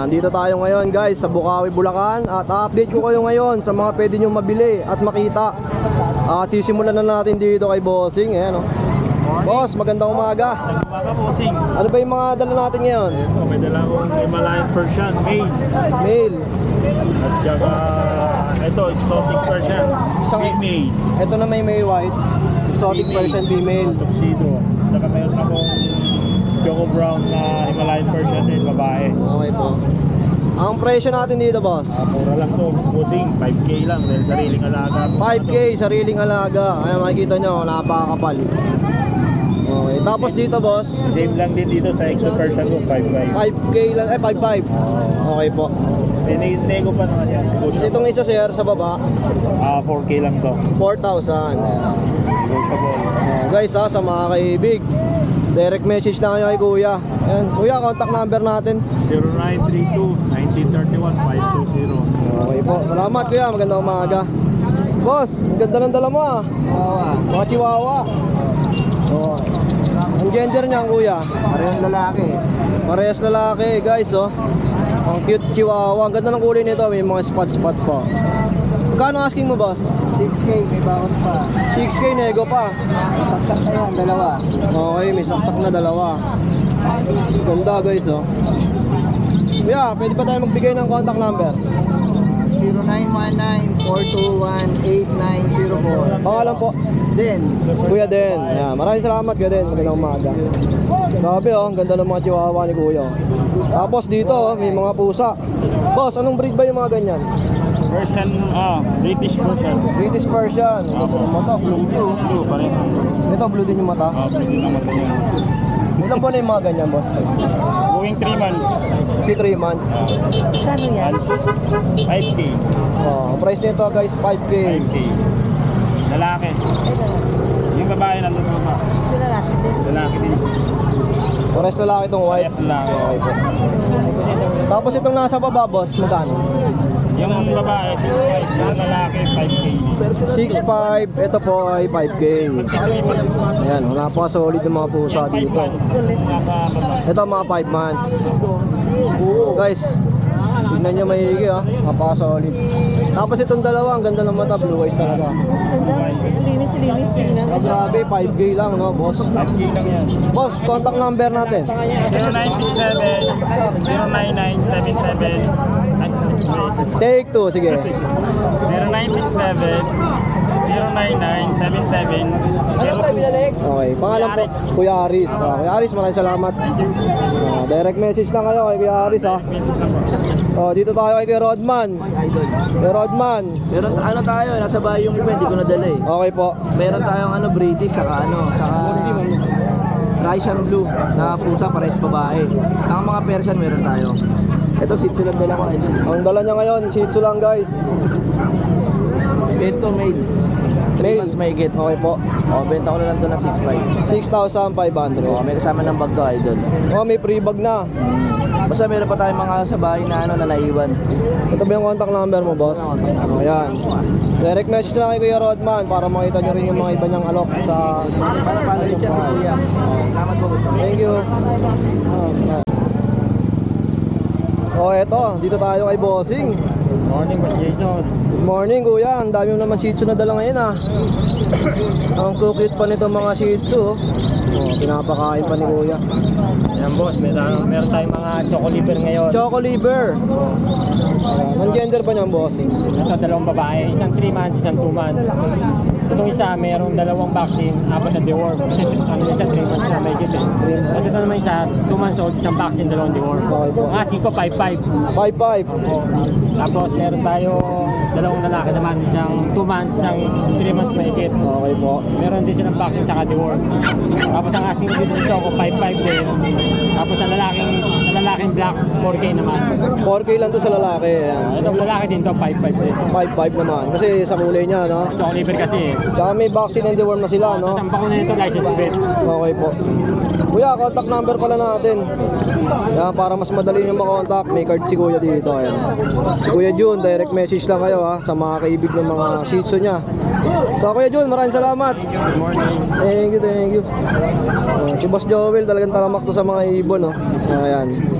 nandito tayo ngayon guys sa Bukawi, Bulacan at update ko kayo ngayon sa mga pwede nyo mabili at makita. At sisimulan na natin dito kay Bossing. Ayan, oh. Boss, magandang umaga. Mga bossing, Ano ba yung mga dala natin ngayon? ito may dala akong Himalayan Persian, male. Mail. At saka ito, exotic Persian, Isang- female. Ito na may may white. Exotic Persian female. Tuxedo. At saka meron akong Choco Brown na Himalayan Persian din, babae. Okay po. Ang presyo natin dito, boss. Ah, mura lang to, bossing, 5k lang dahil sariling alaga. 5K, sariling alaga. Ayan, makikita nyo, napakakapal. Okay, tapos dito, boss. Same lang din dito sa Exo Persian ko, 5.5. 5K lang, eh 5.5. Okay po. Nego pa naman yan. Itong isa sir sa baba, Ah, 4k lang to. 4,000. Negotiable. Oh, guys ha, sa mga kaibig, direct message na kayo kay kuya. Ayan, kuya, contact number natin. 0932-1931-520. Okay po, salamat kuya, magandang umaga. Boss, ang ganda ng dala mo ah. Chihuahua. Mga chihuahua. Oo. Ang gender niya kuya. Parehong lalaki. Parehas lalaki guys oh. Ang cute chihuahua. Ang ganda ng kulay nito, may mga spot-spot pa. Magkano asking mo boss? 6K, may bawas pa. 6k nego pa. Saksak na yan, dalawa. Okay, may saksak na dalawa. Ganda guys, oh. Kuya, pwede pa tayo magbigay ng contact number? 0919-421-8904. Pangalan po? Then, Kuya Den. Yeah, maraming salamat Kuya Den. Magandang umaga. Grabe oh, ang ganda ng mga chihuahua ni Kuya. Tapos dito oh, may mga pusa. Boss, anong breed ba yung mga ganyan? Persian, ah, British Persian. British Persian. Ito po yung mata, blue blue. Blue, pareho. Ito, blue din yung mata. Ah, pwede naman din yan. Ilan buwan na yung mga ganyan, boss? Going 3 months. 53 months. Kano yan? 5K. Oh, ang price nito guys, 5K. 5K. Lalaki. Yung babae nandun sa baba. Sila natin din. Lalaki din. Pares lalaki itong white. Parehas lalaki. Okay po. Tapos itong nasa baba, boss, magkano? Yung babae, 6'5". Yung lalaki, 5K. 6.5, ito po ay 5K. Ayan, napaka-solid ng mga pusa Yung 5 dito. Ito mga 5 months. Guys. Tingnan nyo maigi ah. Napaka-solid. Tapos itong dalawa, ang ganda ng mata, blue eyes talaga. Ganda. Linis, linis. Tingnan. Ah, grabe, 5K lang no, boss. 5K lang yan. Boss, contact number natin. 0967 09977 Take 2, sige. 0967 09977 Okay, pangalan po, Kuya Aris. Ah, Kuya Aris, maraming salamat. Ah, direct message lang kayo kay Kuya Aris ha. Oh, dito tayo kay Kuya Rodman. Kuya Rodman. meron ano tayo, nasa bahay yung iba, hindi ko nadala eh. Okay po. Meron tayong ano, British, saka ano, saka Russian Blue na pusa, pares babae. Saka mga Persian meron tayo. Ito, sit lang dala ko. Idol. Ang dala niya ngayon, Shih Tzu lang guys. Ito, made. Male. Mas mahigit. Okay po. O, benta ko na lang ito ng 6.5. 6,500. O, may kasama ng bag to, idol. Oh, may free bag na. Basta meron pa tayong mga sa bahay na ano na naiwan. Ito ba yung contact number mo, boss? Oh, yan. Direct message na kay Kuya Rodman para makita nyo rin yung mga iba niyang alok sa... Para pala rin siya si Kuya. Salamat po. Thank you. Oh, eto. Dito tayo kay Bossing. Morning, Boss Jason. Good morning, kuya. Ang dami mo naman Shih Tzu na dala ngayon, ah. Ang cute pa nito mga Shih Tzu, oh. Oh, pinapakain pa ni kuya. Yan boss, meron, meron tayong mga choco liver ngayon. Choco liver. Ayan. Ang gender pa niyan, bossing? Ito, dalawang babae, isang 3 months, isang 2 months. Itong isa, merong dalawang vaccine, apat na deworm. Kasi ano isa, 3 months na may git eh. Kasi ito naman isa, 2 months old, isang vaccine, dalawang deworm. Okay po. Ang asking ko, 5'5". 5'5". Opo. Tapos meron tayo dalawang lalaki naman, isang 2 months, isang 3 months may git. Okay po. Meron din silang vaccine sa deworm. Tapos ang asking ko dito ko, 5'5 din. Tapos ang lalaking, ang lalaking black, 4K naman. 4K lang to sa lalaki. Ayan. Itong lalaki din to, 5'5 din. 5'5 naman. Kasi sa kulay niya, no? Choco liver kasi. Tsaka may vaccine and deworm na sila, no? Tapos ang bakuna nito, license plate. Okay po. Kuya, contact number pala natin. Yan, para mas madali nyo makontak, may card si Kuya dito. Ayan. Si Kuya Jun, direct message lang kayo ha, sa mga kaibig ng mga shih tzu niya. So Kuya Jun, maraming salamat. Good morning. Thank you, thank you. Uh, si Boss Joel talagang talamak to sa mga ibon, no? Ayan.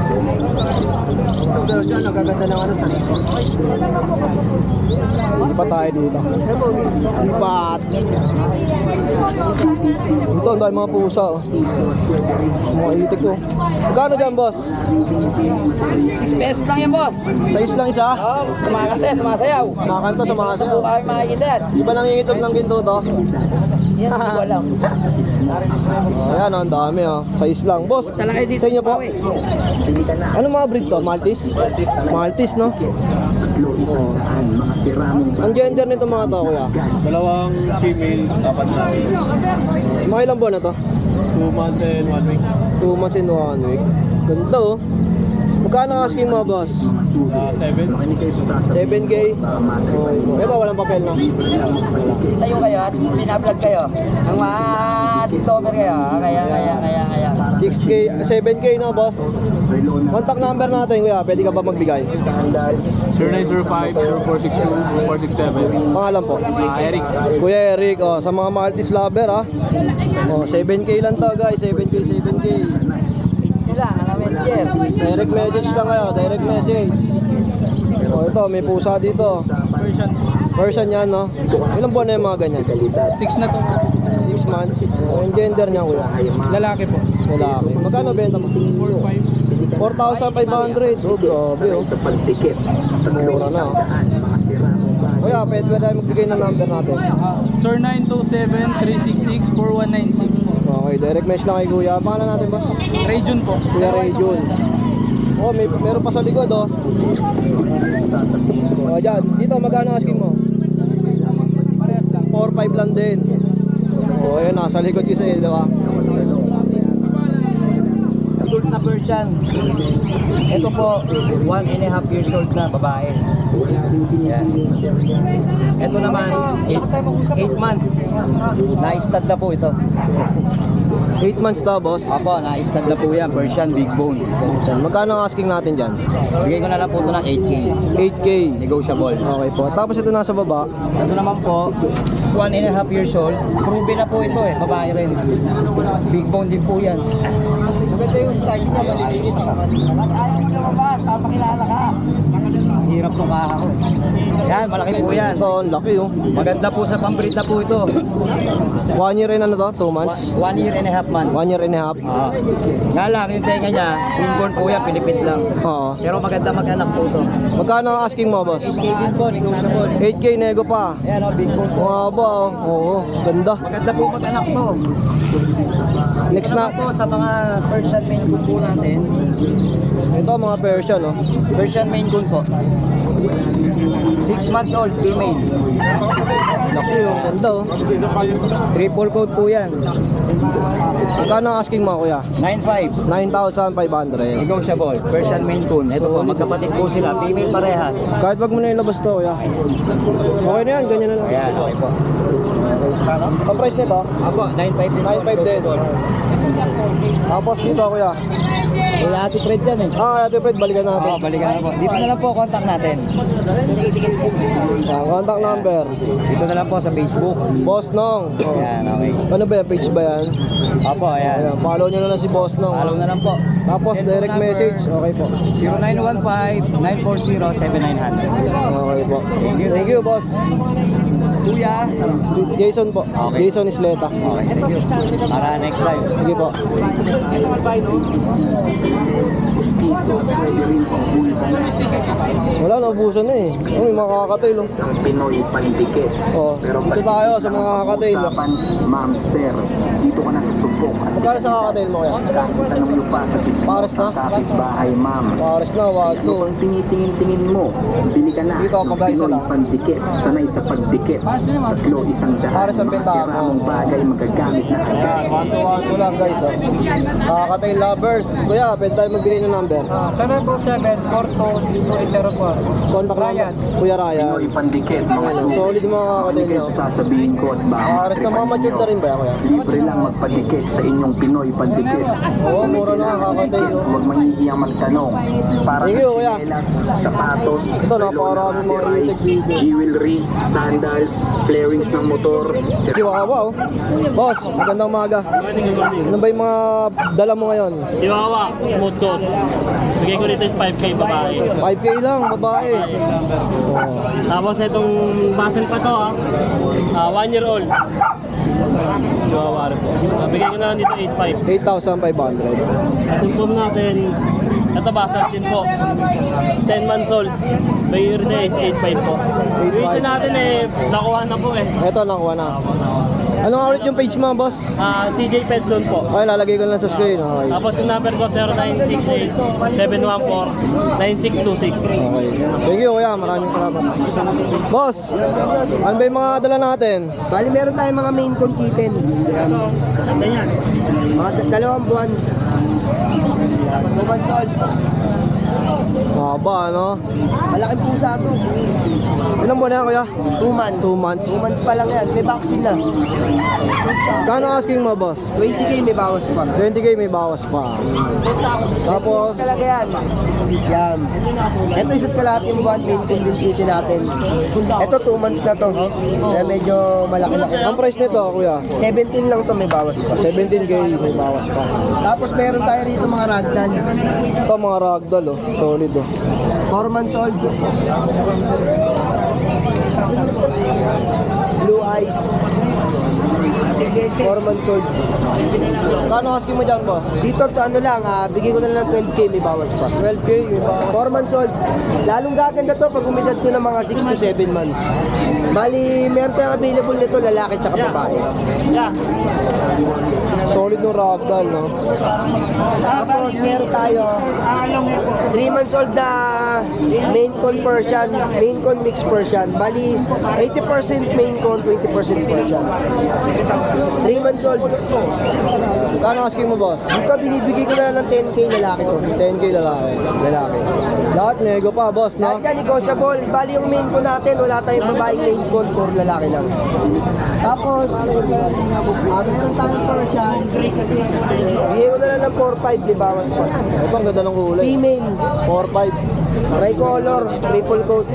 oh. Hindi pa tayo dito. Lipat. Ito, ang dahil mga pusa, oh. Mga itik, oh. Magkano dyan, boss? 6 pesos lang yan, boss. Size lang isa? Oo, kumakanta yan, sumasayaw. Kumakanta sa mga Gusto po kayo makikita yan. Di ba nangingitom ng ginto to? Yan, hindi ko alam. Oh, ayan, oh, ang dami oh. Size lang. Boss, sa inyo po. Pawi. Ano mga breed to? Maltese? Maltese. Maltese, no? Oh. Ang gender nito mga to, kuya? Dalawang female, dapat na Mga ilang buwan na to? 2 months and 1 week. 2 months and 1 week. Ganda oh. Magkano ang asking mo, boss? Uh, 7. 7K? Oh, ito, walang papel, no? Tayo kayo at binablog kayo. Ang ma-discover kayo. ah. Kaya, kaya, kaya, kaya. 6K, 7K na, boss. Contact number natin, kuya. Pwede ka ba magbigay? 0905-0462-467. Pangalan po. Uh, Eric. Kuya Eric, oh, sa mga Maltese lover, ha? Oh, 7K lang to, guys. 7K, 7K. Ito lang, ano messenger. Direct message lang kayo, direct message. Oh, ito, may pusa dito. Version yan, no? Ilang buwan na yung mga ganyan? 6 na to. 6 months. Yung gender niya, kuya. Lalaki po. Lalaki. Magkano benta mo? 4,500. Oh, grabe, oh. Mura na, oh. Kuya, pwede ba tayo magbigay ng number natin? Sir 927-366-4196. Okay, direct message lang kay kuya. Pangalan natin, boss? Region po. Kuya Ray Jun. Oh, may meron pa sa likod, oh. Oh, dyan. Dito, magkano asking mo? Parehas lang. 4-5 lang din. Oh, ayun, nasa likod kasi, di ba? Adult na version. Ito po, one and a half years old na babae. Yan. Ito naman, 8 months. Na-stud na po ito. 8 months daw, boss. Apo, na-stud na po yan. Persian, big bone. Magkano ang asking natin dyan? Bigay ko na lang po ito ng 8K. 8K. Negotiable. Okay po. Tapos ito nasa baba. Ito naman po, one and a half years old. Proven na po ito eh, babae rin. Big bone din po yan. Maganda yung style niya. Papakilala ka. Hirap nung kaha ko. Yan, malaki po yan. Ito, ang laki, oh. Maganda po sa pambreed na po ito. 1 year and ano to? 2 months? One year and a half months. 1 year and a half? Ah. Nga lang, yung tenga niya, inborn po yan, Pilipit lang. Oo. Pero maganda mag-anak po ito. Magkano ang asking mo, boss? Kevin po, negotiable. 8K nego pa. Ayan o, big bone po. Mga ba, oh. Oo, ganda. Maganda po mag-anak to. Next na, po sa mga Persian main coon po natin. ito mga Persian, oh. Persian main coon po. 6 months old, female. Laki, oh. Ganda, oh. Triple coat po yan. Magkano ang asking mo, kuya? 9.5. 9,500. Negotiable. Persian main coon. Ito po, magkapatid po sila. Female parehas. Kahit wag mo na ilabas to, kuya. Okay na yan, ganyan na lang. Ayan, okay po. Ang price nito? Apo, 9.5 din. 9.5 din. Tapos dito, kuya. Kuya Ate Fred yan eh. Ah, Ate Fred, balikan natin. Oo, balikan na po. Dito na lang po, contact natin. Ah, contact number. Dito na lang po sa Facebook. Boss Nong. Oh. Ayan, okay. Ano ba yan? Page ba yan? Opo, ayan. Ayan, follow nyo na lang si Boss Nong. Follow na lang po. Tapos direct number, message. Okay po. 0915-940-7900. Okay po. Thank you, boss. Kuya. Jason po. Jason Isleta. Okay, thank you. Para next time. Sige po. Wala, naubusan na eh. Oh, may mga kakatail. Oh. Pinoy pandikit. Oh, dito tayo sa mga kakatail. Usapan, ma'am, sir, dito ka na sa subok. Magkano sa kakatail mo kaya? kahit tanong nyo pa sa Facebook, Pares na? sa kapitbahay, ma'am. Pares na, 1, Ano pang tinitingin-tingin mo? Bili ka na Dito, pag-aisa Pinoy lang. pandikit. Sanay sa pagdikit. Tatlo, isang daan. Pares ang bentahan mo. Maraming bagay magagamit na agad. Ayan, 1 to 1 to lang guys. Oh. Kakatail lovers. Kuya, pwede tayo magbigay ng number. Ah, 747-42-62-804. Contact Ryan. number. Kuya Ryan. Pinoy Pandikit, mga sulit. solid mga kakatail Hindi nyo. sasabihin ko at baka Ah, rest na mga mature na rin ba yan, kuya? Libre lang magpadikit sa inyong Pinoy Pandikit. Oo, mura na kakatail. oh. Huwag mahihiyang magtanong. Para Thank sa you, kuya. sapatos, Ito, napakarami mga itik dito. jewelry, sandals, flarings ng motor, Chihuahua oh. Boss, magandang maga. Ano ba yung mga dala mo ngayon? Chihuahua, smooth coat. Bigay ko dito is 5K babae. 5K lang, babae. Oh. Tapos itong basel pa to ah. Ah, one year old. Chihuahua rin po. Ah, bigay ko na lang dito 8.5. 8,500. Tumpom natin. Ito basel din po. 10 months old. By year na is 8.5 po. Reason natin eh, nakuha na po eh. Ito, nakuha na. Ano nga ulit yung page mo, boss? Ah, CJ Pet Zone po. Ay, lalagay ko lang sa screen. Okay. Tapos yung number ko 0968-714-9626. Okay. Thank you, kuya. Maraming salamat. Boss, ano ba yung mga dala natin? Bali, meron tayong mga main con kitten. Ayan. Ganda yan. Mga da- dalawang buwan. Months old. Mahaba, ano? Malaking pusa to. Ilang buwan na yan, kuya? Two months. Two months. Two months pa lang yan. May vaccine na. Kano asking mo, boss? 20k may bawas pa. 20k may bawas pa. Tapos, Talaga yan. Yan. Ito isa't kalahati yung buwan. Din kitten natin. Ito two months na to. Kaya medyo malaki-laki. ang price nito, kuya? 17 lang to may bawas pa. 17k may bawas pa. Tapos meron tayo rito mga ragdoll. Ito mga ragdoll, oh. Solid, oh. 4 months old. Blue eyes. 4 months old. Kano asking mo dyan, boss? Dito to ano lang, ah, bigay ko na lang 12k may bawas pa. 12k may bawas. 4 months old. Lalong gaganda to pag umidad to ng mga 6 to 7 months. Bali, meron tayong available nito lalaki tsaka babae. Yeah. Solid ng ragdoll, no? Tapos meron tayo 3 months old na main con Persian, main con mixed Persian. Bali, 80% main con, 20% Persian. 3 months old. Kano asking mo, boss? Dito binibigay ko na lang ng 10k lalaki to. 10k lalaki. Lalaki. Lahat nego pa, boss, no? Lahat yan negotiable. Bali yung main con natin, wala tayong babae main con, puro lalaki lang. Tapos, ah, meron tayong Persian. Bigay ko na lang ng 4-5, di bawas pa. Ito, ang ganda ng kulay. Female, 4-5. Tricolor, triple coat.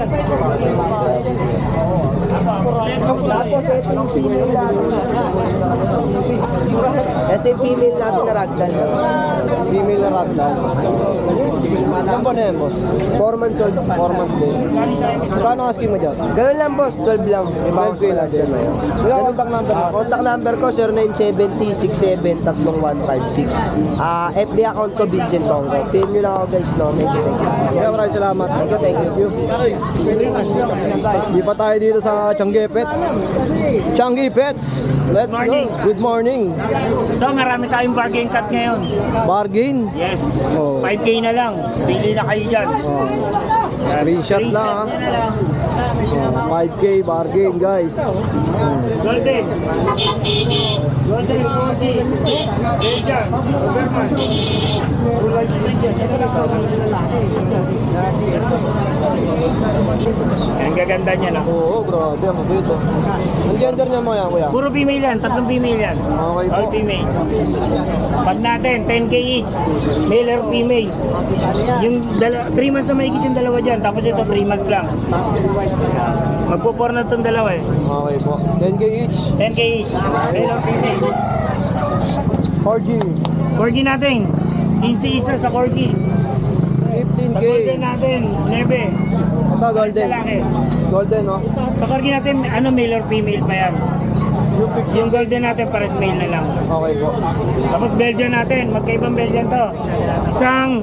Tapos ito yung female natin. Ito yung female natin na ragdoll. Female na ragdoll. Ilan ba na yan, boss? 4 months old. 4 months din. Kano asking mo dyan? Ganun lang boss, 12 lang. May bawas 12k lang din. Kuya, contact number Ah, mo. contact number ko 0970-67-33156. Ah, FB account ko Vincent Bongo. PM nyo lang ako guys, no? Thank you, thank you. Kuya, maraming salamat. Thank you, thank you. Di pa tayo dito sa Changi Pets. Changi Pets! Let's go! Good morning! Ito, marami tayong bargain cut ngayon. Bargain! Yes. Oh. 5K na lang. Pili na kayo dyan. Oh. Screenshot lang ha. na lang. Oh, 5k bargain guys. Golden. Golden, Golden. Belgian. Overman. Ang gaganda niya na. Oo, grabe. Ang mabait oh. Ang gender niya mga yan, kuya? Puro female yan, tatlong female yan. Okay po. All female. Pag natin, 10k each. Male or female. Yung 3 months na mahigit yung dalawa dyan. Tapos ito 3 months lang. Magpo-4 na itong dalawa eh. Okay po. 10k each. 10k each. Male or female. 4G. Corgi natin. 15 isa sa Corgi. Sa 15k. Golden natin, 9. Ito, golden. Lalaki. Golden, no? Sa Corgi natin, ano male or female pa yan? Yung golden natin pares male na lang. Okay po. Tapos Belgian natin, magkaibang Belgian to. Isang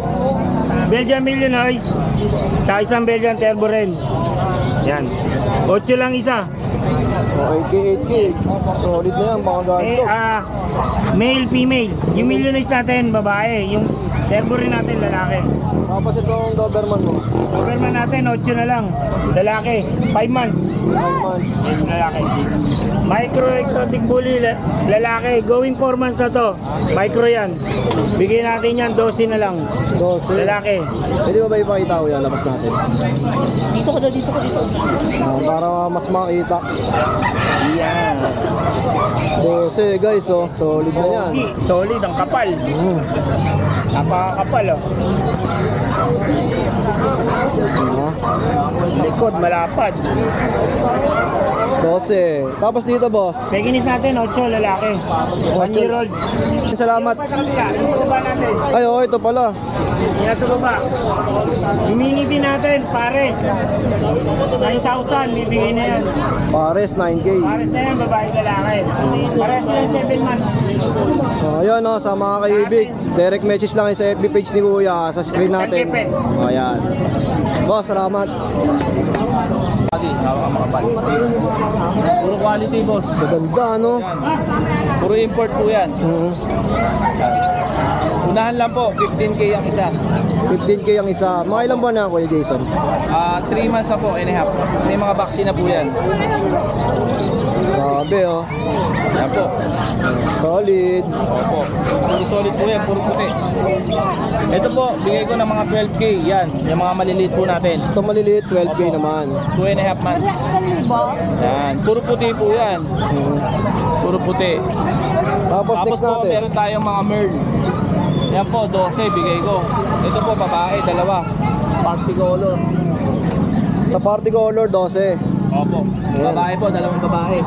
Belgian Millionoise, tsaka isang Belgian Turbo Ren. Yan. 8 lang isa. Okay, 8k, 8k. Solid na yan, mga Eh, ganito. ah, male, female. Yung Millionoise natin, babae. Yung Turbo Ren natin, lalaki. Tapos itong Doberman mo. Overman natin, 8 na lang. Lalaki, 5 months. 5 months. Lalaki. Micro exotic bully, la- lalaki. Going 4 months na to. Micro yan. Bigyan natin yan, 12 na lang. 12. Lalaki. Pwede ba ba ipakita ko yan? Labas natin. Dito ko daw, dito ko, dito. Ah, para mas makita. Yan. 12 guys, oh. Solid na yan. Solid, ang kapal. Mm. Napakakapal, oh. Ah, Likod, malapad. 12. Tapos dito, boss. Pekinis natin, 8, lalaki. 1 year old. Salamat. Sa kabila, yung sa baba natin. Ay, oh, ito pala. Yan sa baba. Yung mini natin, pares. 9,000, bibigay na yan. Pares, 9K. Pares na yan, babae lalaki. Pares na yan, 7 months. So, ayun, oh, sa mga kaibig. Direct message lang sa FB page ni Kuya sa screen natin. Page. Oh, ayan. Boss, salamat. Puro quality, boss. Maganda, ano? Puro import po yan. Mhm. Unahan lang po, 15k ang isa. 15K ang isa. Mga ilang buwan na, Kuya Jason? Ah, 3 months na po and a half. May mga vaccine na po yan. Grabe, oh. Yan po. Solid. Opo. Puro solid po yan, puro puti. Ito po, bigay ko ng mga 12k. Yan, yung mga maliliit po natin. Ito maliliit, 12K naman. 2 and a half months. Yan, puro puti po yan. Mhm. Puro puti. Tapos, Tapos next po, natin. meron tayong mga merl. Yan po, 12, bigay ko. Ito po, babae, dalawa. Party color. Sa party color, 12. Opo. Ayan. Babae po, dalawang babae.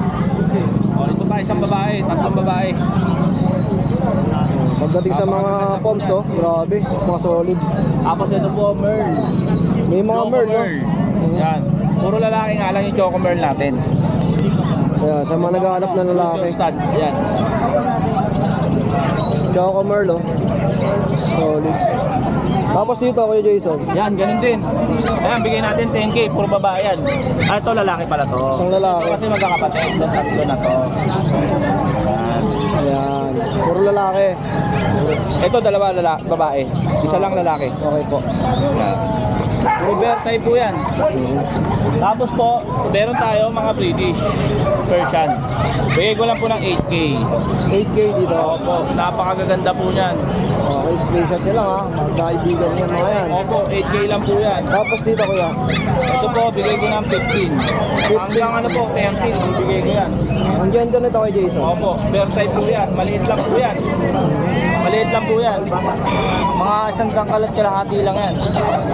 O, ito pa, isang babae, tatlong babae. Pagdating sa mga poms, oh. Grabe. Mga solid. Tapos ito po, merl. May mga Choco merl, no? merl. Yan. Puro lalaki nga lang yung choco merl natin. Kaya sa mga naghahanap na lalaki. Yan. Choco Merl, oh. Solid. Tapos dito, Kuya Jason. Yan, ganun din. Ayan, bigay natin 10k, puro babae yan. Ah, ito lalaki pala to. Isang lalaki. Ito kasi magkakapatid, ito tatlo na to. Yan. Ayan. Puro lalaki. Ito dalawa lala, babae. Isa lang lalaki. Okay po. Yan. Puro bear type po yan. Tapos po, meron tayo mga British Persian. Bigay ko lang po ng 8k. 8K dito. Opo, napakagaganda po niyan. Okay, screenshot nila ha. Magkaibigan niya mga yan. Opo, 8k lang po yan. Tapos dito, Kuya. Ito po, bigay ko ng 15. Hanggang ano po, 13, bigay ko yan. Ang ganda nito kay Jason. Opo, bear type po yan. Maliit lang po yan. Maliit lang po yan. Mga isang tangkalat kalahati lang yan.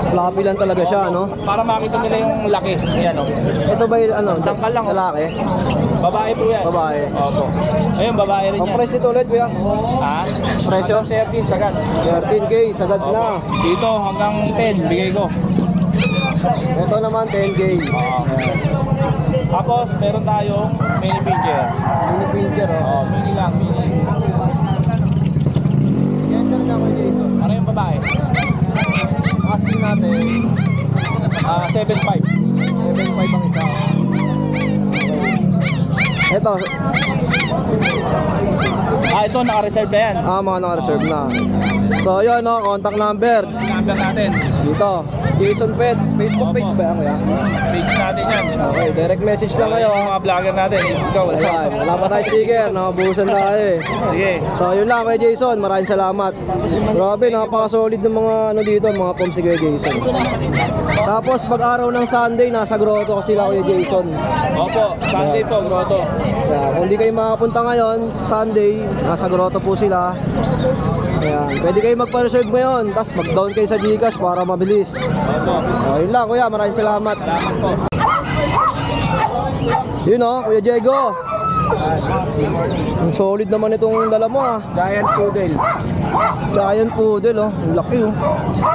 Floppy lang talaga siya, no? Para makita nila yung laki. Ayan o. Ito ba yung ano? Tangkal lang, oh. Lalaki? Babae po yan. Babae. Opo. Ayun, babae rin Ang yan. price nito ulit, Kuya? Ha? Presyo? Hanggang 13, sagad. 13K, sagad Opo. na. Dito hanggang 10, bigay ko. Ito naman, 10K. Oo. Tapos, meron tayong mini pinger. Mini pincher, oh. Oh, mini lang, mini. Natin, Ah, 7.5. 7.5 ang isa. Ito, Ah, ito, naka-reserve na yan. ah, mga naka-reserve na. So, yun, no, contact number. Yung number natin. Dito, Jason Pet. Facebook page ba yan, Kuya? Page natin yan. Okay, direct message lang kayo, Yung mga vlogger natin. Ikaw. Ayan, wala pa tayo sticker, nakabuhusan tayo eh. Sige. So yun lang kay Jason, maraming salamat. Grabe, napaka-solid ng mga ano dito, mga pumps Kuya Jason. Tapos pag araw ng Sunday, nasa grotto ko sila Kuya Jason. Opo, Sunday po, grotto. Kaya kung di kayo makapunta ngayon, sa Sunday, nasa grotto po sila. Kaya pwede kayo magpa-reserve ngayon, tapos mag-down kayo sa Gcash para mabilis. So yun lang Kuya, maraming salamat. Yun oh, Kuya Diego. Ang solid naman itong dala mo ah. Giant Poodle. Giant poodle oh. Ang laki oh.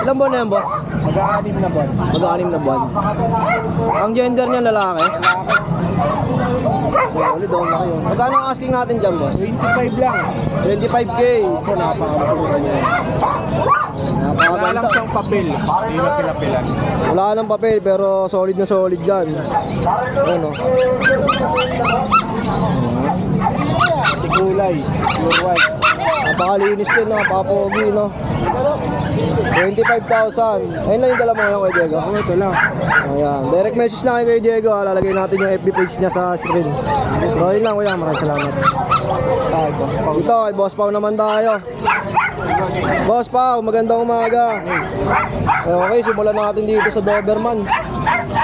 Ilan buwan na yan boss? Mag-aanim na buwan. Mag-anim na buwan. Ang gender niya lalaki? Solid oh, laki oh. Magkano ang asking natin dyan boss? 25 lang. 25k. Ito napakaganda niya. Wala lang siyang papel. Hindi na pilapilan. Wala nang papel pero solid na solid dyan. Ano? Kulay. Pure white. Napakalinis din, no? Napakapogi, no? 25,000. Ayun lang yung dala mo ngayon kay Diego. Ako ito lang. Ayan. Direct message lang kay Diego. ah. Lalagay natin yung FB page niya sa screen. So, yun lang, kuya. Maraming salamat. Ito, kay Boss Pao naman tayo. Boss Pao, magandang umaga. Okay, simulan natin dito sa Doberman.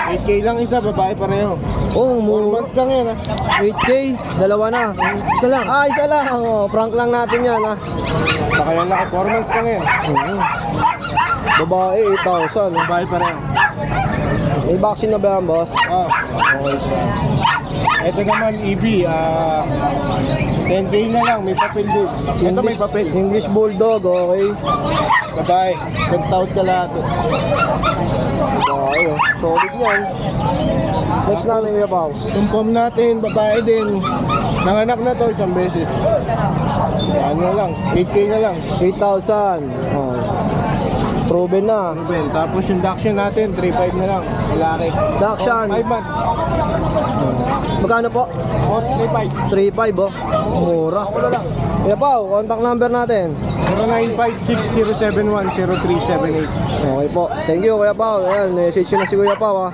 8K lang isa, babae pareho. Oh, 4 mo months lang yan ah. 8K, dalawa na. Isa lang. Ah, isa lang. Oh, prank lang natin yan, ha. Baka yan laki, 4 months lang yan. Mhm. Babae, 8,000. Babae pareho. May vaccine na ba yan, boss? Ah, okay siya. Ito naman, EB, ah, 10K na lang, may papel din. Ito may papel. English Bulldog, okay. Babae, 10,000 ka lahat. Oh. Solid yan. Next natin. Yung pom natin, babae din. Nanganak na to isang beses. Ano na lang, 8K na lang. 8,000. Oh. Proven na. Ben, tapos yung Daction natin, 3.5 na lang. Lalaki. Daction. 5 months. Magkano po? Oh, 3.5. 3,500, oh. Mura. Kuya Pao, contact number natin. 0956-071-0378. Okay po. Thank you, Kuya Pao. Ayan, message yun na si Kuya Pao, ha.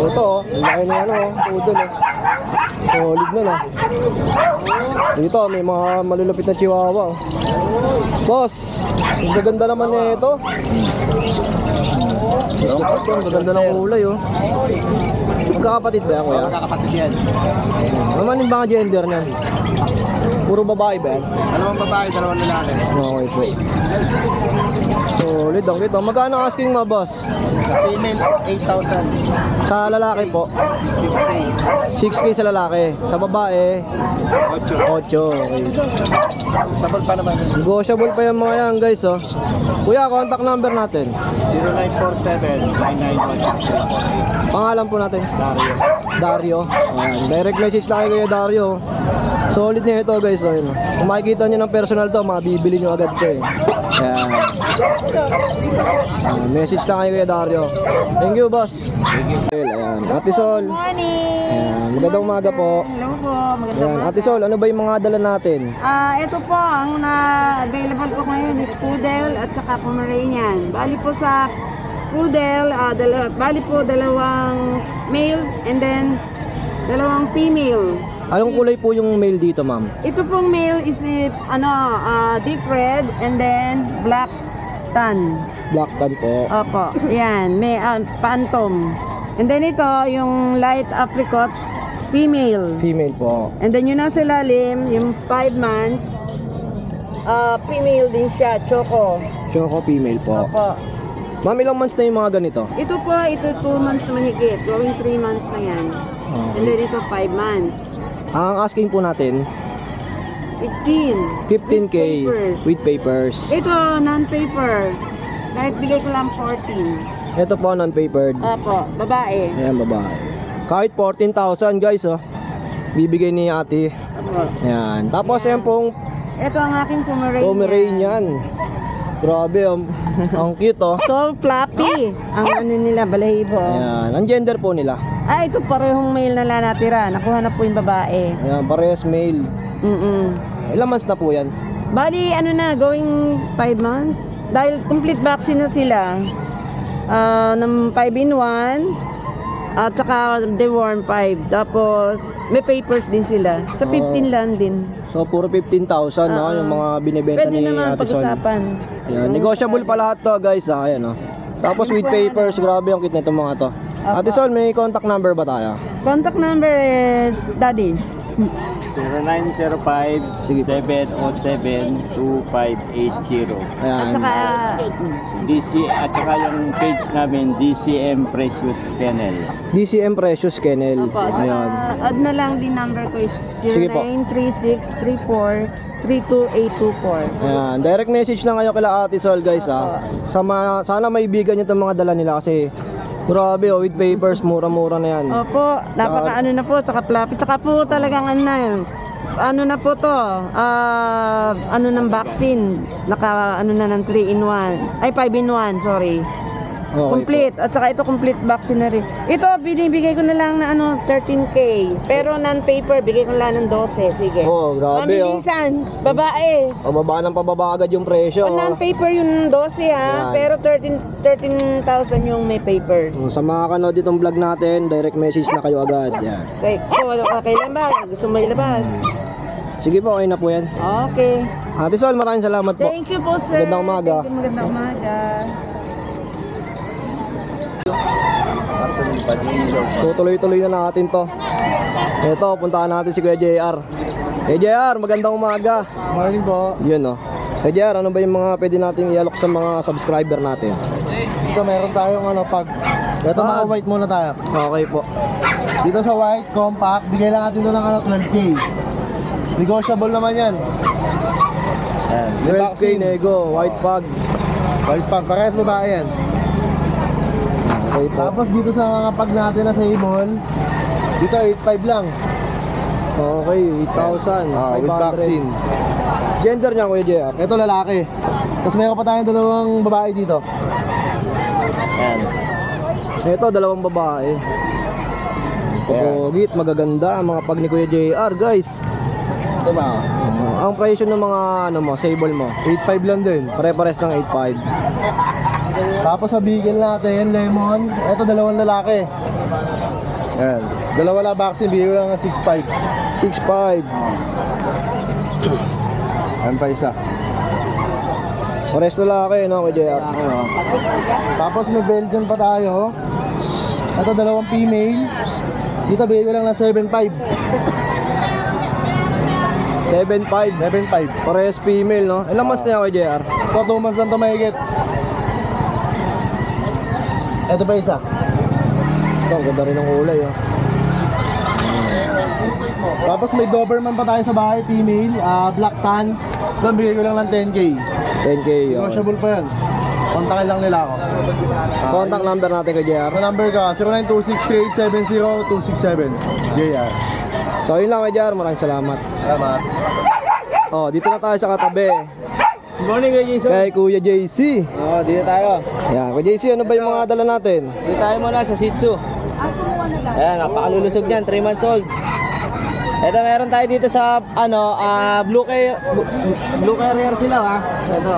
Ito, oh. Ang laki na ano, oh. Udon, oh. Solid na, no. Dito, may mga malulupit na chihuahua, oh. Boss, ang gaganda naman na ito. Ang gaganda ng kulay, oh. Magkakapatid ba yan, Kuya? Kakapatid yan. Ano man yung mga gender niyan? Puro babae ba yan? Dalawang babae, dalawang lalaki. Okay po. Solid ang kito. Magkano asking mo, boss? Female, 8,000. Sa lalaki po, 6K sa lalaki. Sa babae, 8. 8. Okay. Sabag pa naman. Negotiable pa yung mga yan, guys, oh. Kuya, contact number natin. 0947-991-634. Pangalan po natin. Dario. Dario. Ayan. Direct message lang kayo, Dario. Solid na ito, guys. Oh, yun. Kung makikita nyo ng personal to, mabibili nyo agad to, eh. Ayan. Ayan. Message lang kayo, Kuya Dario. Thank you, boss. Ayan. Ate Sol. Morning! Ayan. Magandang umaga po. Hello po, magandang Ayan. umaga. Ate Sol, ano ba yung mga dala natin? Ah, ito po, ang na-available po ngayon is Poodle at saka Pomeranian. Bali po sa Poodle, ah, dala, bali po dalawang male and then dalawang female. Anong kulay po yung mail dito, ma'am? Ito pong male is eh, ano, ah, deep red and then black tan. Black tan po. Opo, yan, may ah, phantom. And then ito, yung light apricot female. Female po. And then yun ang sa lalim, yung 5 months, ah female din siya, choco. Choco female po. Opo. Ma'am, ilang months na yung mga ganito? Ito po, ito 2 months na mahigit. Going 3 months na yan. And then ito 5 months. Ang asking po natin, 15. 15K papers. with papers. Ito, non-paper. Kahit bigay ko lang 14. Ito po, non-papered. Opo, babae. Ayan, babae. Kahit 14,000 guys, oh. Bibigay ni ate. Opo. Ayan. Tapos yan pong Ito ang aking Pomeranian. Pomeranian. Grabe, ang, ang cute, oh. So fluffy. ang ano nila, balahibo. Ayan. Ang gender po nila. Ah, ito parehong male na lang natira. Nakuha na po yung babae. Ayan, parehas male. Mm-mm. Ilang months na po yan? Bali, ano na, going 5 months? Dahil complete vaccine na sila. Ah, ng 5 in 1. At saka deworm 5. Tapos, may papers din sila. Sa 15 lang din. So, puro 15,000 na yung mga binibenta Pwede ni naman Ate Sol. pag-usapan. Ayan, negotiable pa lahat to guys, ah, ayan oh. Tapos with papers, grabe ang cute nito mga to. Ate Sol, may contact number ba tayo? Contact number is Daddy. 0905-707-2580. Ayan. At saka, DC, at saka yung page namin, DCM Precious Kennel. DCM Precious Kennel. Opo, at saka Ayan. add na lang din number ko is Sige po. 093634-32824. Ayan, direct message lang kayo kila Ate Sol guys ah. Sama, sana maibigan nyo itong mga dala nila kasi grabe oh, with papers, mura-mura na yan. Opo, napaka ano na po, tsaka fluffy. Tsaka po talagang ano na yun. Ano na po to, ah, ano ng vaccine. Naka, ano na ng 3 in 1. Ay, 5 in 1, sorry. Okay complete. At saka ito complete vaccine na rin. Ito, binibigay ko na lang na ano, 13K. Pero non-paper, bigay ko lang ng 12. Sige. Oh, grabe oh. Mabilisan. Babae. Pababa ng pababa agad yung presyo. O oh. non-paper yung 12 ha. Yan. Pero 13 13,000 yung may papers. Sa mga kanood itong vlog natin, direct message na kayo agad. Yan. Okay, oh, kailan ba? Gusto mo ilabas? Sige po, okay na po yan. Okay. Ate Sol, maraming salamat po. Thank you po, sir. Magandang umaga. Thank you, magandang umaga. Tutuloy-tuloy na natin to. Ito, puntahan natin si Kuya JR. Kuya JR, magandang umaga. Morning po. Yun no. Kuya JR, ano ba yung mga pwede nating ialok sa mga subscriber natin? Dito meron tayong ano pag ito Ah. mga white muna tayo. Okay po. Dito sa white compact, bigay lang natin doon ng ano 12k. Negotiable naman yan. Ayan. May 12K vaccine. nego, white pug. White pag, parehas babae yan. Okay po. Tapos dito sa mga pag natin na sa ibon, dito 8.5 lang. Okay, 8,000. Ah, with 500. vaccine. Gender niya, Kuya JR. Ito lalaki. Tapos meron pa tayong dalawang babae dito. Ayan. Ito, dalawang babae. Pogit, magaganda ang mga pag ni Kuya JR, guys. Ito ba? Uh, ang presyo ng mga ano mo, sable mo, 8.5 lang din. pare-pares ng 8.5. Tapos sa bigel natin, lemon. Ito dalawang lalaki. Ayan. Dalawa na vaccine, bigay lang ng 6.5. 6.5. Ayan pa isa. Pares lalaki, no, Kuya JR? Tapos may Belgian pa tayo. Ito dalawang female. Dito bigay ko lang ng 7.5. 7.5. 7.5. Pares female, no? Ilang months na yan, Kuya JR? Ito 2 months lang ito mahigit. Ito pa isa. Ito, ang ganda rin ng kulay, oh. Tapos may Doberman pa tayo sa bahay, female. ah black tan. Ito bigay ko lang ng 10k. 10K, oh. Negotiable pa yan. Kontakin lang nila ako. Contact number natin, Kuya JR. Sa number ka, 0926-3870-267. JR. So, yun lang, Kuya JR. Maraming salamat. Salamat. Oh, dito na tayo sa katabi. Good morning, Kuya Jason. Kay Kuya JC. Oh, dito tayo. Yan, Kuya JC, ano ba yung mga dala natin? Dito tayo muna sa Shih Tzu. Ayan, napakalulusog niyan, 3 months old. Ito meron tayo dito sa ano, ah, blue care blue carrier sila ha. Ito.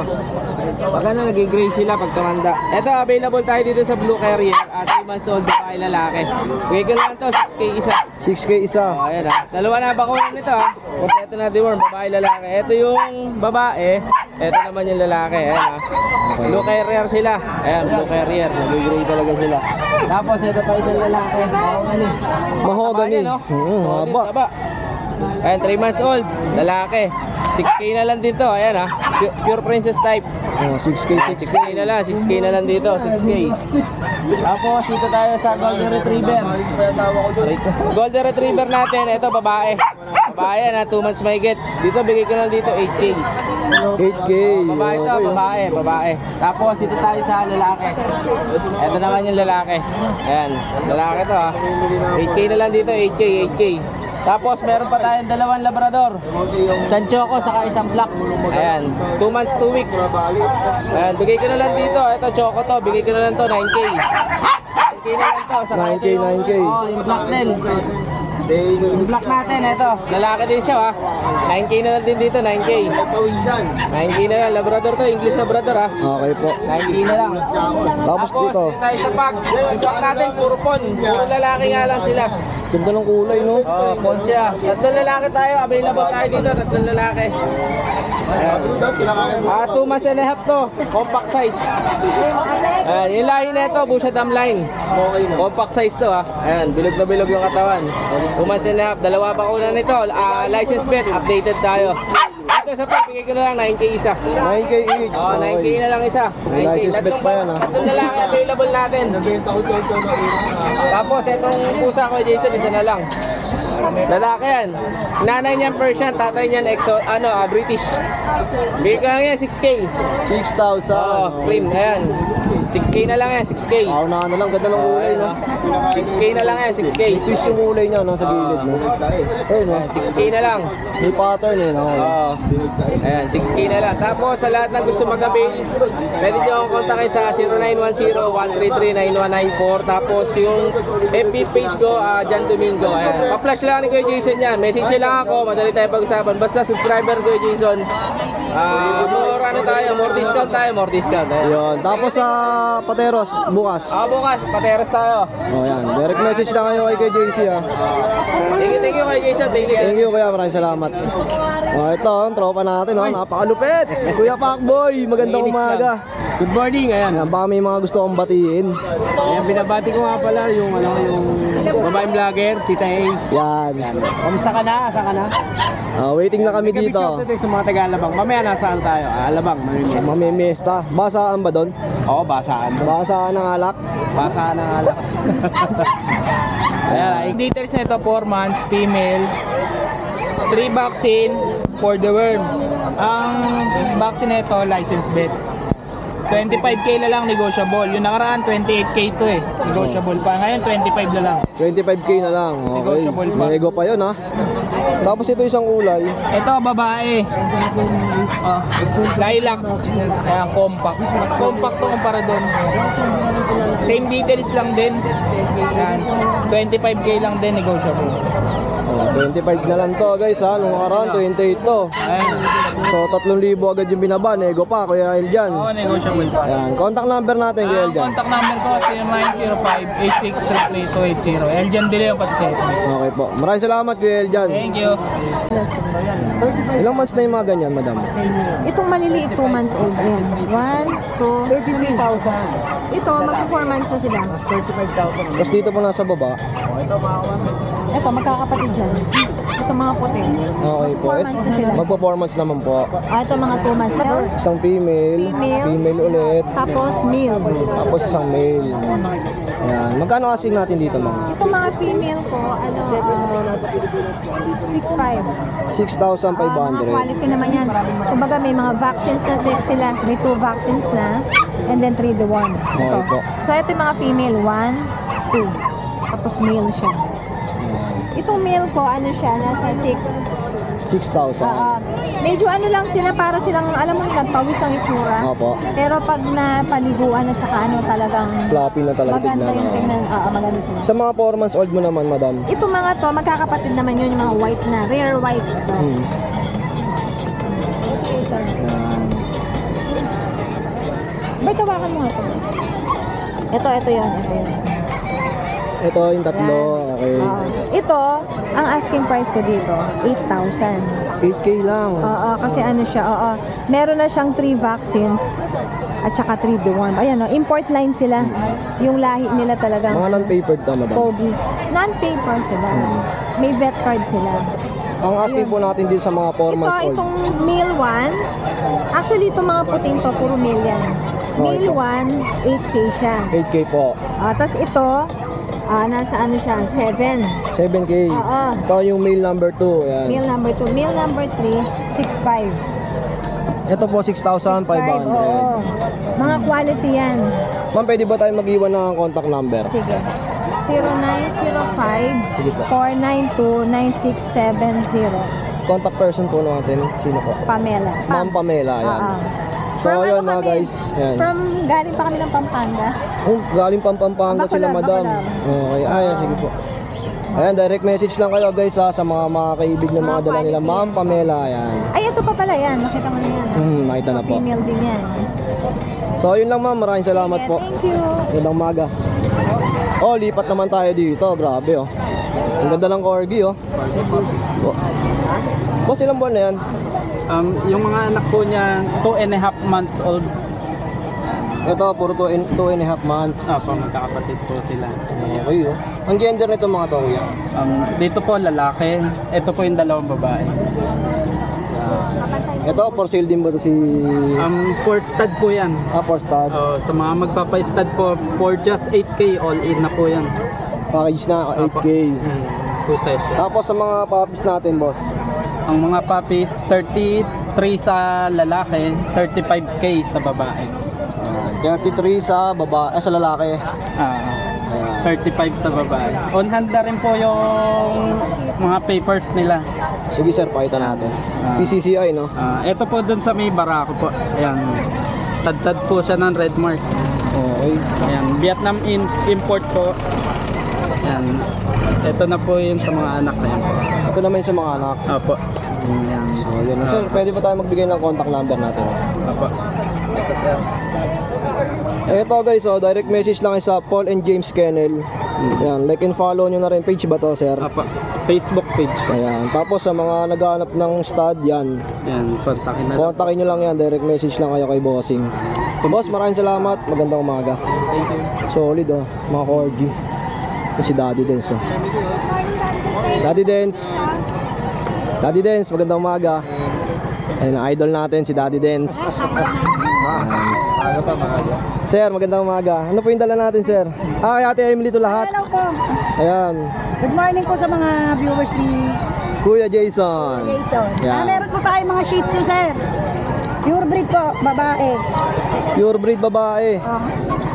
Pag ano, naging gray sila pag tumanda. Ito, available tayo dito sa blue carrier at 3 months old babae lalaki. Bigay ko lang to, 6k isa. 6K isa. Oh, ayan ah. Dalawa na bakuna nito ah. Kompleto na deworm, babae lalaki. Ito yung babae, ito naman yung lalaki. Ayan ah. Blue carrier sila. Ayan, blue carrier. Nag-gray talaga sila. Tapos ito pa isang lalaki. Mahogany. Mahogany. No? Mm, haba. taba. Ayan, 3 months old. Lalaki. 6K na lang dito. Ayan ah. Pure, pure princess type. Oh, 6K, Ayan, 6K. 6K na lang. 6K na lang dito. 6K. Tapos dito tayo sa golden retriever. Golden retriever natin, ito babae. Babae na 2 months mahigit. Dito bigay ko lang dito 8k. 8K. Babae to, Okay, babae, babae. Tapos dito tayo sa lalaki. Ito naman yung lalaki. Ayan, lalaki to ha. 8k na lang dito, 8k, 8k. Tapos meron pa tayong dalawang labrador. San Choco saka isang black. Ayan, 2 months, 2 weeks. Ayan, bigay ko na lang dito. Ito Choco to, bigay ko na lang to 9k. 9k na lang to. Saka 9K, ito yung- 9K. Oh, yung black din. Yung black natin, ito. Lalaki din siya, ha. 9K na lang din dito, 9K. 9K na lang, Labrador to, English Labrador, ha. Okay po. 9K na lang. Tapos dito. dito tayo sa pack. Yung pack natin, puro pon. Puro lalaki nga lang sila. Ganda ng kulay, no? Oh, pon siya. Tatlong lalaki tayo, available tayo dito, tatlong lalaki. Ah, 2 months and a half to, compact size. Ayan, yung lahi na ito, Busha Dam Line. Compact size to ha. Ayan, bilog na bilog yung katawan. 2 months and a half, dalawa pa una nito. Ah, license plate, updated tayo. Ito sa pack, bigay ko na lang 9K isa. 9K each. Oh, 9K Okay. na lang isa. 9K. license plate pa yan, ha? Tatlong lalaki available natin. Tapos itong pusa ko Jason, isa na lang. Lalaki yan. Nanay niyan Persian, tatay niyan exo, ano, ah, British. Bigay ko lang yan, 6K. 6,000. Oh, cream, ayan. 6K na lang yan, 6K. Ako na na lang, ganda ng kulay, no? 6K na lang yan, 6K. Twist yung kulay niya, no? Sa gilid, no? Ayun, no? Ayan, 6K na lang. May pattern, eh, no? Oo. Ayan, 6K na lang. Tapos sa lahat na gusto mag-avail, pwede nyo akong kontakin sa 0910-133-9194. Tapos yung FB page ko, uh, Jan Domingo. Ayan. Pa-flash lang ni Kuya Jason yan. Message lang ako, madali tayo pag-usapan. Basta subscriber Kuya Jason. Ah, more ano tayo, more discount tayo, more discount. Ayan. Yun. Tapos sa Pateros, bukas. Ah, bukas, pateras tayo. Oh, yan. Direct message lang kayo kay kay JC, ha? Thank you, thank you Kuya Jason. Thank you. Thank you, kaya maraming salamat. Oh, ito, ang tropa natin, oh. Napakalupit. Kuya Pacboy, magandang Linis umaga. Good morning, ayan. Ayan, baka may mga gusto kong batiin. Ayan, binabati ko nga pala yung, ano, yung babaeng vlogger, Tita A. Yan. Kamusta ka na? Saan ka na? Ah, waiting na kami May dito. shout out sa mga taga-alabang. Mamaya nasaan tayo? Ah, Alabang, mamimiss. Mamimiesta. Basaan ba doon? Oo, basaan. Basaan ng alak? Basaan ng alak. Ayan, yung details nito, 4 months, female. 3 vaccine for the worm. Ang vaccine nito, license bet. 25k na lang negotiable. Yung nakaraan 28k to eh. Negotiable pa. Ngayon 25 na lang. 25k na lang. Okay. Negotiable pa. Nego pa yun ha. Tapos ito isang kulay. Ito babae. Ah, lilac. Ayan, compact. Mas compact to kumpara doon. Same details lang din. Ayan. 25k lang din negotiable. Oh, 25 na lang to guys ha. Nung nakaraan 28 to. Ayan. So 3,000 agad yung binaba. Nego pa Kuya Eljan. Oo, negotiable pa. Ayan. Contact number natin Kuya Ang Eljan. contact number ko 0905-8633280. Eljan Dileo pati sa ito. Okay po. Maraming salamat Kuya Eljan. Thank you. Ilang months na yung mga ganyan madam? Itong maliliit, 2 months old yan. 1, 2, 3,000. Ito, magpa 4 months na sila. Tapos dito po nasa baba. Ito, magkakapatid dyan. Ito mga puti. Okay po. Four months na sila. Magpa-4 naman po. Ah, ito mga 2 months. Male, Isang female, Female. female ulit, tapos male. tapos isang male. Ayan. Magkano asking natin dito, ma'am? Ito mga female ko, ano, uh, 6'5". 6,500. Ah, mga quality naman yan. Kumbaga may mga vaccines na din sila. May two vaccines na. And then three the one. Ito. Okay po. So ito yung mga female. One, two. Tapos male siya. Itong male ko, ano siya, nasa 6. 6,000. Ah, ah. medyo ano lang sila, para silang, alam mo nila, pawis ang itsura. Opo. Pero pag napaliguan at saka ano, talagang Floppy na talaga maganda tignan. yung oh. tingnan. Oo, maganda sila. Sa mga 4 months old mo naman, madam. Ito mga to, magkakapatid naman yun, yung mga white na, rare white. Hmm. Ba't tawakan mo nga ito? Ito, ito yan. Ito, yan. Ito yung tatlo. Okay. Oo. ito, ang asking price ko dito, 8,000. 8K lang. Oo, kasi ano siya, oo. Meron na siyang 3 vaccines at saka 3 deworm. Ayan, oh, import line sila. Yung lahi nila talagang Mga non-papered to, madam. pogi. Non-paper sila. May vet card sila. Ang asking po natin din sa mga 4 Ito, months old. itong male one, actually itong mga puting to, puro male yan. Male ito. one, 8K siya. 8K po. Ah, Tapos ito, ah, nasa ano siya, 7. 7K. Oo. Ito yung male number 2. Ayan. Male number 2. Male number 3, 6'5". Ito po 6,500. Oo. Mga quality yan. Ma'am, pwede ba tayo mag-iwan ng contact number? Sige. Sige po. 0905-492-9670. Contact person po natin. Sino po? Pamela. Ma'am Pamela. Ayan. Oo. So, From ayun ano na guys. Ayan. From, galing pa kami ng Pampanga. Oh, galing Pampanga Bacolod, sila, madam. Bacolod. Okay, ay, sige po. Ayan, direct message lang kayo guys ha, sa mga mga kaibig na mga Mga dala nila. Ma'am Pamela, ayan. Ay, ito pa pala yan. Nakita mo na yan. Hmm, nakita na po. Female din yan. So, yun lang ma'am. Maraming salamat Sige, po. Thank you. Magandang maga. Oh, lipat naman tayo dito. Grabe oh. Ang ganda ng corgi oh. Oh. Boss, ilang buwan na yan? Um, yung mga anak po niya, two and a half months old. Ito, puro 2 and, two and a half months. Opo, magkakapatid po sila. Okay oh. Ang gender nito mga to, kuya? Um, dito po lalaki, ito po yung dalawang babae. Ito, for sale din ba to si... Um, for stud po yan. Ah, for stud. Oh, sa mga magpapa-stud po, for just 8K all in na po yan. Package na, Opo. 8K. Hmm, two session. Tapos sa mga puppies natin, boss. Ang mga puppies, 33 sa lalaki, 35K sa babae. Ah, 33 sa baba, eh, sa lalaki. Ah, Ayan. 35 sa babae. On hand na rin po yung mga papers nila. Sige sir, pakita natin. Ah. PCCI, no? Ah, ito po dun sa may barako po. Ayan. Tad-tad po siya ng red mark. Okay. Ayan. Vietnam in- import po. Ayan. Ito na po yun sa mga anak na po. Ito naman yung sa mga anak. Opo. Ayan. So, yun. Sir, pwede pa tayo magbigay ng contact number natin? Opo. Ito guys, oh, direct message lang sa Paul and James Kennel. Yan, like and follow nyo na rin page ba to, sir? Apa, Facebook page. Ayan. Tapos sa mga naghahanap ng stud, yan. Yan, kontakin na. Kontakin nyo lang yan. Direct message lang kayo kay Bossing. Boss, maraming salamat. Magandang umaga. Thank you. Solid oh, mga corgi. Ito si Daddy Dance oh. Daddy Dance. Daddy Dance, magandang umaga. Ayun ang idol natin si Daddy Dance. Ayan. Sir, magandang umaga. Ano po yung dala natin, sir? Ah, kay Ate Emily to lahat. Hello po. Ayan. Good morning po sa mga viewers ni Kuya Jason. Jason. Yeah. Ah, meron po tayo mga Shih Tzu, sir. Pure breed po, babae. Pure breed babae.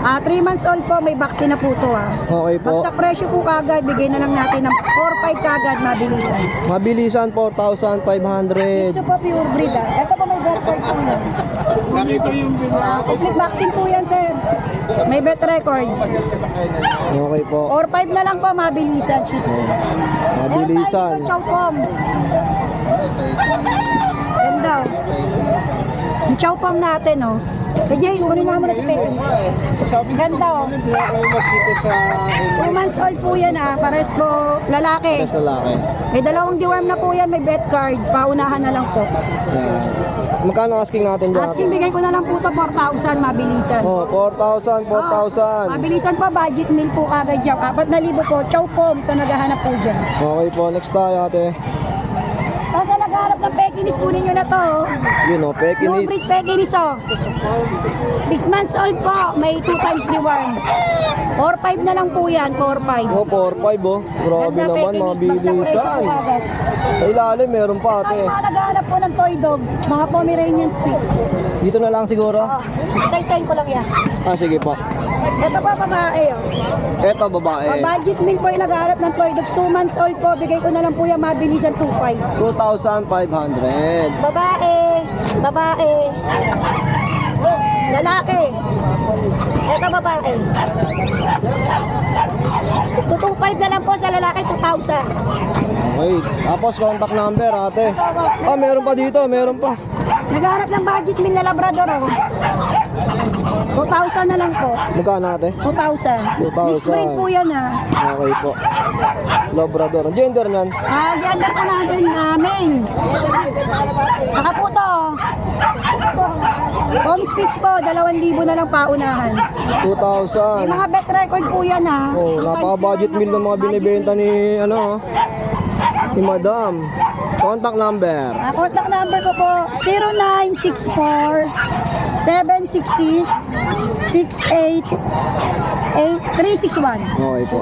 Ah, 3 months old po, may vaccine na po to ah. Okay po. Pag sa presyo po kagad, bigay na lang natin ng 4-5 kagad, mabilisan. Mabilisan, 4,500. Shih Tzu po, pure breed ah. Ito po may vet card po yan. Ah, complete vaccine po yan, sir. May vet record. Okay po. 4-5 na lang po, mabilisan. Mabilisan. Chow Pom. Yan daw. Yung Chow Pom natin, oh. Kaya kunin mo muna sa peke. Ganda, oh. 2 months old po yan, ah. Pares po, lalaki. Yes, lalaki. May dalawang deworm na po yan, may vet card. Paunahan na lang po. Yan. Magkano asking natin dyan? Asking bigay ko na lang po to 4,000, mabilisan. Oh, 4,000, 4,000. Mabilisan po, budget meal po kagad dyan. 4,000 po, Chow Pom sa naghahanap po dyan. Okay po, next tayo ate. Pekinis, kunin nyo na to. Yun Blue Pekinis. breed Pekinis oh. 6 months old po, may 2 times deworm. 4-5 na lang po yan, 4-5. Oh, 4,500 oh. Grabe Ganda naman, mga bilisan. Sa ilalim, meron pa ate. mga naghahanap po ng toy dog, mga Pomeranian Spitz. Dito na lang siguro. Oh, isa-isahin ko lang yan. Ah, sige po. Ito pa babae oh. Eto, babae. Ang budget meal po yung naghahanap ng toy dogs, 2 months old po, bigay ko na lang po yan, mabilisan 2-5. 2,500. Babae, babae. Lalaki. Ito babae. 225 na lang po sa lalaki, 2,000. Okay. Tapos, contact number ate. Ah, meron pa dito, meron pa. Nagharap ng budget meal na Labrador, oh. 2,000 na lang po. Magkano ate? 2,000. 2,000. Mixed breed po yan, ha. Okay po. Labrador. Ang gender niyan? Ah, gender po natin, ah, male. Saka po to. Home speech po, 2,000 na lang paunahan. May 2,000. mga bet record po yan, ha. Oh, napaka-budget meal ng mga binibenta ni ano, ni Madam. Contact number. Ah, contact number ko po 0964 766 68 361. Okay po.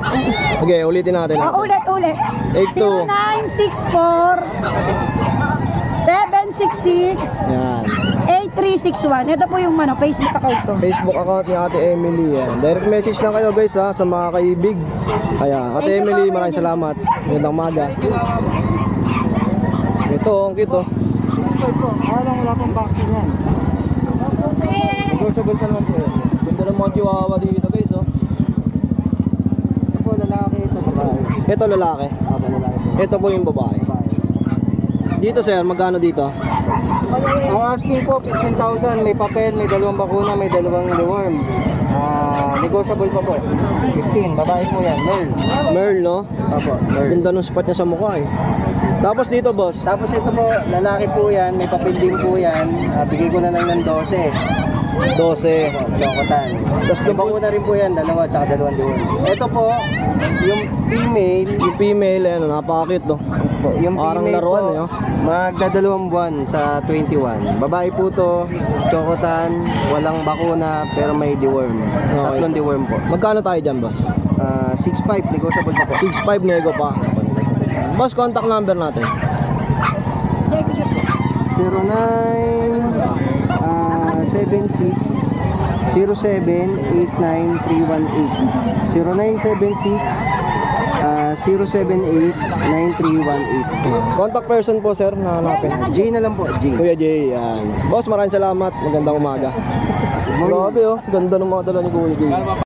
Okay, ulitin natin. Ah, ulit, ulit. 82. 0964 766 Yan. 8361. Ito po yung ano, Facebook account ko. Facebook account ni Ate Emily. Yan. Direct message lang kayo guys ha sa mga kaibig. Kaya Ate Thank you Emily, po, maraming Emily. salamat. Magandang maga. Ito, ang cute oh. Alam wala pang vaccine yan. Negotiable pa naman po yun. Ganda ng mga chihuahua dito guys oh. Ito po lalaki, ito babae. Ito lalaki. Ako lalaki. Ito po yung babae. Dito sir, magkano dito? Ang asking po, 15,000. May papel, may dalawang bakuna, may dalawang deworm. Ah, negotiable pa po. 15, babae po yan. Merl. Merl no? Opo, Merl. Ganda ng spot niya sa mukha eh. Tapos dito boss, Tapos ito po, lalaki po yan, may papel din po yan. Ah, bigay ko na lang ng 12. 12. Chocotan. Tapos May bakuna rin po yan, dalawa, tsaka dalawang deworm. Ito po, yung female, Yung female, ano, napaka-cute no? yung Parang female laruan po, eh, oh. magdadalawang buwan sa 21. Babae po to, chocotan, walang bakuna, pero may deworm. Okay. Tatlong deworm po. Magkano tayo dyan boss? Ah, 6'5", negotiable pa po. 6'5 nego pa. Boss, contact number natin. 09 ah, 76 0789 0976 ah, 078 9318 Contact person po sir, na hanapin. J na lang po, J. Kuya Jay, yan. Boss, maraming salamat. Magandang umaga. Grabe oh, ganda ng mga dala ni Kuya Jay.